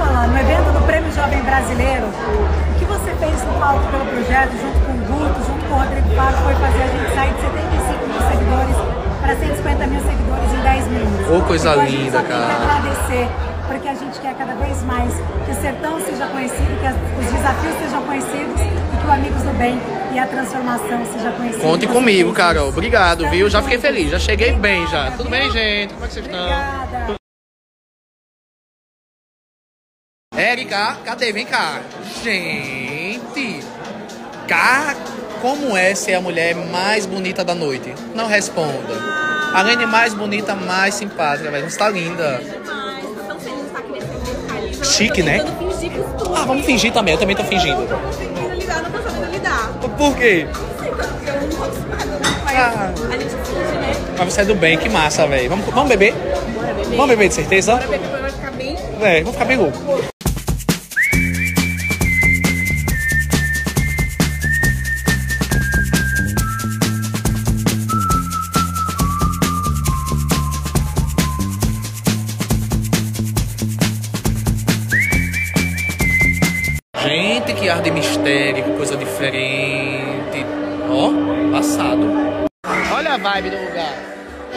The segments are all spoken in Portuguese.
falar, no evento do Prêmio Jovem Brasileiro, o que você fez no palco pelo projeto, junto com o Guto, junto com o Rodrigo Faro, foi fazer a gente sair de 75 mil seguidores para 150 mil seguidores em 10 minutos. Ô, oh, coisa então, linda, a gente só cara. Tem agradecer, porque a gente quer cada vez mais que o sertão seja conhecido, que os desafios sejam conhecidos e que o Amigos do Bem e a transformação seja conhecida. Conte então, comigo, assim, Carol. Obrigado, tá viu? Já fiquei feliz, já cheguei Obrigada, bem já. Tudo viu? bem, gente? Como é que vocês Obrigada. estão? Érica, cadê? Vem cá. Gente, cá, como é ser a mulher mais bonita da noite? Não responda. Além de mais bonita, mais simpática, velho. Você tá linda. Chique, né? Ah, vamos fingir também. Eu também tô fingindo. Não tô sabendo lidar. Por quê? Ah. a gente finge, né? Mas você é do bem, que massa, velho. Vamos, vamos beber? Bora beber. Vamos beber de certeza? Bora beber, vai ficar bem. É, vou ficar bem louco. Gente, que ar de mistério, que coisa diferente. Ó, passado. Olha a vibe do lugar.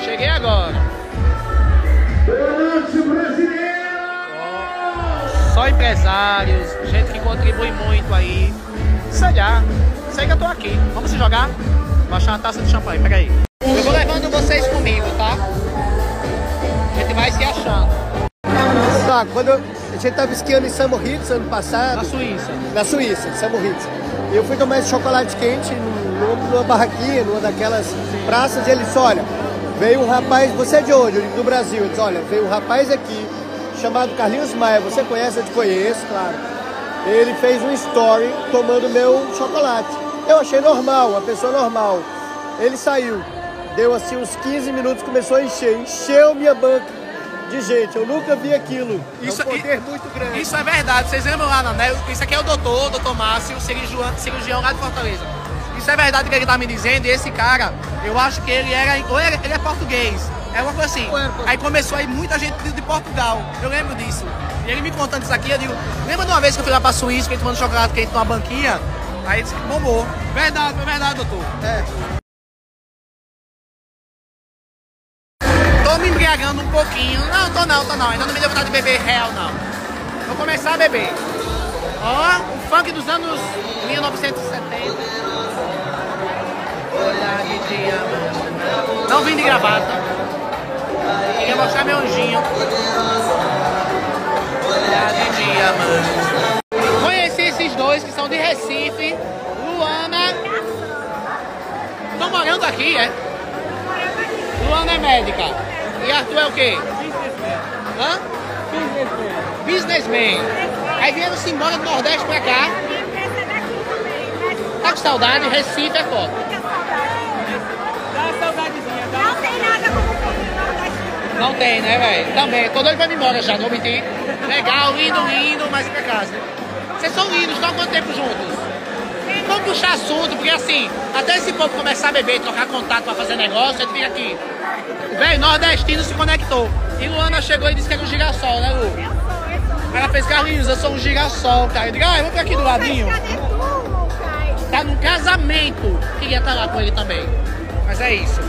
Cheguei agora. Ó, Só empresários, gente que contribui muito aí. Sei lá, sei que eu tô aqui. Vamos se jogar? Vou achar uma taça de champanhe, pega aí. Eu vou levando vocês comigo, tá? A gente vai se achando. Tá, quando eu, a gente tava esquiando em Samoritz ano passado, Na Suíça. na Suíça, em Samoritz. E eu fui tomar esse chocolate quente num- numa barraquinha, numa daquelas praças, e ele disse, olha, veio um rapaz, você é de onde? Eu digo, do Brasil. Ele disse, olha, veio um rapaz aqui, chamado Carlinhos Maia, você conhece? Eu te conheço, claro. Ele fez um story tomando meu chocolate. Eu achei normal, uma pessoa normal. Ele saiu, deu assim uns 15 minutos, começou a encher, encheu minha banca de gente. Eu nunca vi aquilo. Isso- é um poder muito grande. Isso é verdade, vocês lembram lá, né? Isso aqui é o doutor, doutor Márcio, cirurgião, cirurgião lá de Fortaleza. Isso é verdade que ele tá me dizendo, e esse cara, eu acho que ele era, ou ele, ele é português, é uma coisa assim. Era. Aí começou aí muita gente de Portugal, eu lembro disso. E ele me contando isso aqui, eu digo, lembra de uma vez que eu fui lá pra Suíça, que a gente tomando chocolate quente numa banquinha? Aí ele disse que bombou. Verdade, foi verdade, doutor. É. me embriagando um pouquinho. Não, tô não, tô não. Ainda não me deu vontade de beber real, não. Vou começar a beber. Ó, o funk dos anos 1970. Olhar de diamante. Não vim de gravata. Queria mostrar meu anjinho. Conheci esses dois que são de Recife. Luana. Estão morando aqui, é? Luana é médica. E Arthur é o quê? Hã? Businessman. Aí vieram-se embora do Nordeste pra cá. Tá com saudade? Recife é foda. Não tem nada como. Não tem, né, velho? Também. Tô doido pra ir embora já, não mentir. Legal, lindo, lindo, mas pra casa. Vocês são lindos, estão há quanto tempo juntos? Vamos puxar assunto, porque assim, até esse povo começar a beber, trocar contato pra fazer negócio, gente fica aqui. Velho, nordestino se conectou. E Luana chegou e disse que era um girassol, né, Lu? Eu sou, eu sou. Ela fez, Carlinhos, eu sou um girassol, cara. Eu digo, ah, vou pra aqui do ladinho. Tá num casamento. Queria estar lá com ele também. Mas é isso.